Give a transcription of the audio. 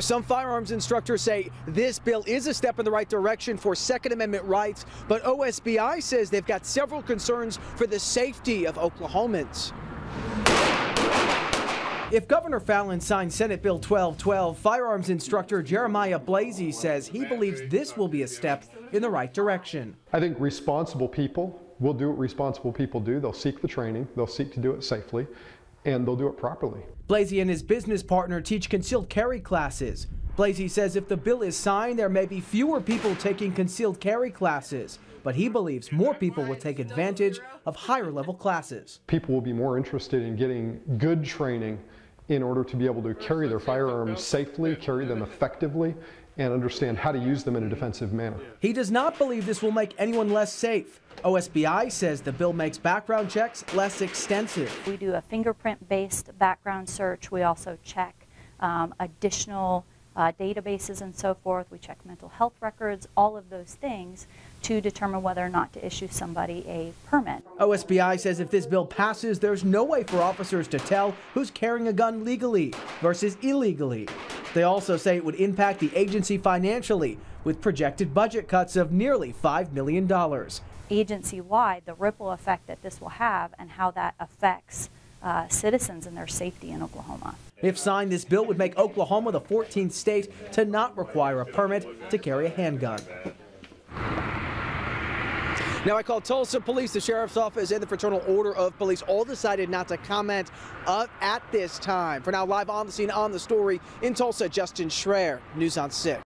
Some firearms instructors say this bill is a step in the right direction for Second Amendment rights, but OSBI says they've got several concerns for the safety of Oklahomans. If Governor Fallin signs Senate Bill 1212, firearms instructor Jeremiah Blasey says he believes this will be a step in the right direction. I think responsible people will do what responsible people do. They'll seek the training, they'll seek to do it safely, and they'll do it properly. Blasey and his business partner teach concealed carry classes. Blasey says if the bill is signed, there may be fewer people taking concealed carry classes, but he believes more people will take advantage of higher level classes. People will be more interested in getting good training in order to be able to carry their firearms safely, carry them effectively, and understand how to use them in a defensive manner. He does not believe this will make anyone less safe. OSBI says the bill makes background checks less extensive. We do a fingerprint based background search. We also check um, additional uh, databases and so forth. We check mental health records, all of those things to determine whether or not to issue somebody a permit. OSBI says if this bill passes, there's no way for officers to tell who's carrying a gun legally versus illegally. They also say it would impact the agency financially with projected budget cuts of nearly $5 million. Agency wide, the ripple effect that this will have and how that affects uh, citizens and their safety in Oklahoma. If signed, this bill would make Oklahoma the 14th state to not require a permit to carry a handgun. Now, I called Tulsa Police, the Sheriff's Office, and the Fraternal Order of Police. All decided not to comment uh, at this time. For now, live on the scene on the story in Tulsa, Justin Schreier, News on 6.